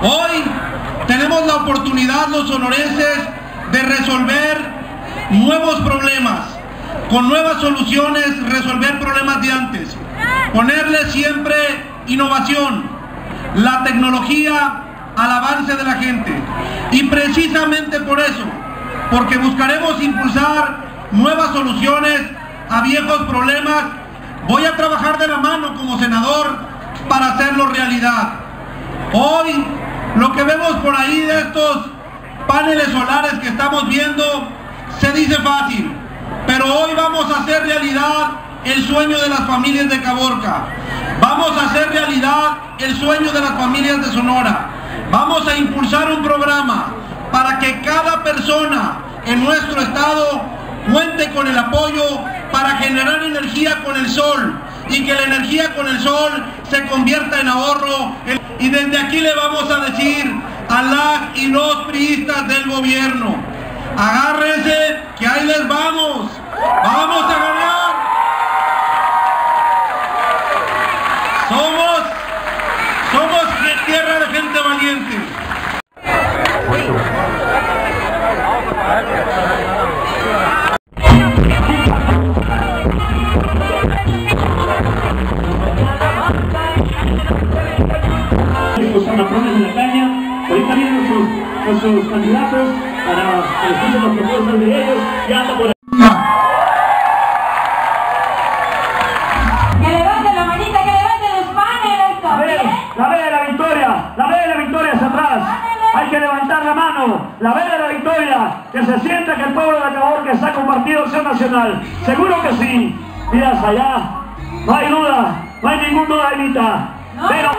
Hoy tenemos la oportunidad los sonorenses de resolver nuevos problemas, con nuevas soluciones, resolver problemas de antes, ponerle siempre innovación, la tecnología al avance de la gente. Y precisamente por eso, porque buscaremos impulsar nuevas soluciones a viejos problemas, voy a trabajar de la mano como senador para hacerlo realidad. Hoy lo que vemos por ahí de estos paneles solares que estamos viendo se dice fácil, pero hoy vamos a hacer realidad el sueño de las familias de Caborca. Vamos a hacer realidad el sueño de las familias de Sonora. Vamos a impulsar un programa para que cada persona en nuestro estado cuente con el apoyo para generar energía con el sol y que la energía con el sol se convierta en ahorro. Y desde aquí le vamos a decir a las y los priistas del gobierno, agárrense que ahí les vamos, buscando apoyos en la caña, ahorita vienen sus, con sus candidatos para que las propuestas de ellos y anda por Que levanten la manita, que levanten los paneles La B, también. la B de la victoria, la B de la victoria hacia atrás. Hay que levantar la mano, la de la victoria, que se sienta que el pueblo de Acaborca está compartido Acción Nacional. Seguro que sí. Mira hacia allá, no hay duda, no hay ninguna duda, Anita. No, Pero... no,